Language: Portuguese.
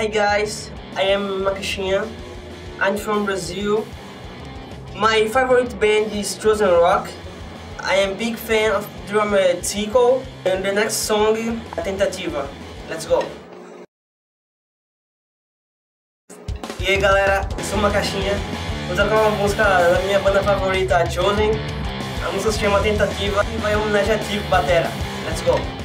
Hi guys, I am Makashinha. I'm from Brazil. My favorite band is Chosen Rock. I am big fan of drummer Tico. And the next song, A Tentativa. Let's go. E aí galera, eu sou Makashinha. Vou tocar uma música da minha banda favorita, Chosen. A música se chama Tentativa e vai homenagear Tico Batera. Let's go.